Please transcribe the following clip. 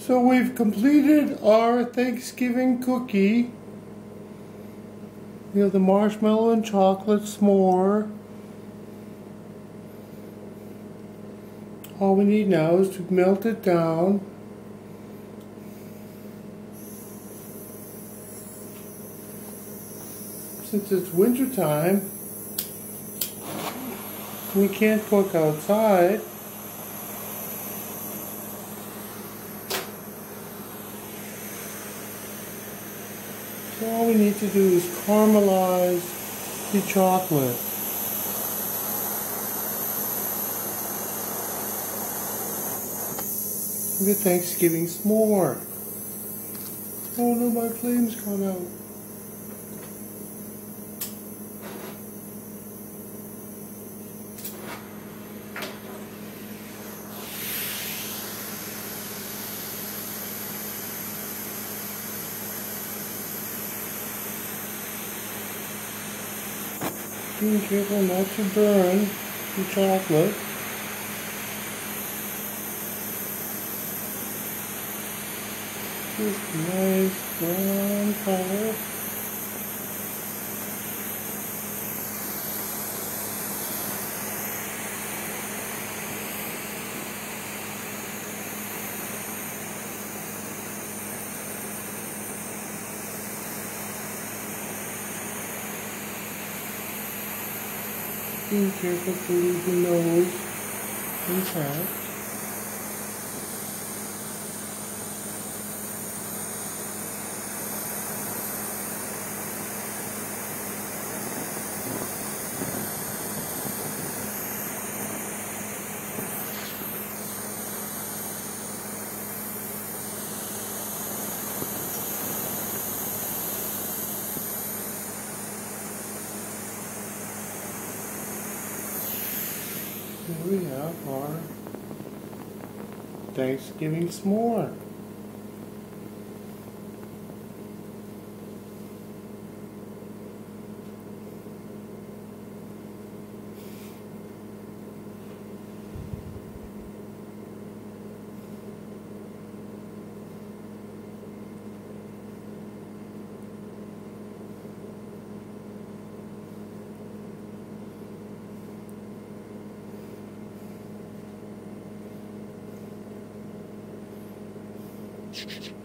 So we've completed our Thanksgiving cookie. We have the marshmallow and chocolate s'more. All we need now is to melt it down. Since it's winter time, we can't cook outside. All we need to do is caramelize the chocolate. At Thanksgiving s'more. Oh no, my flames gone out. Be careful not to burn the chocolate. Just nice brown color. Be careful to leave the Here we have our Thanksgiving s'more. shh, shh.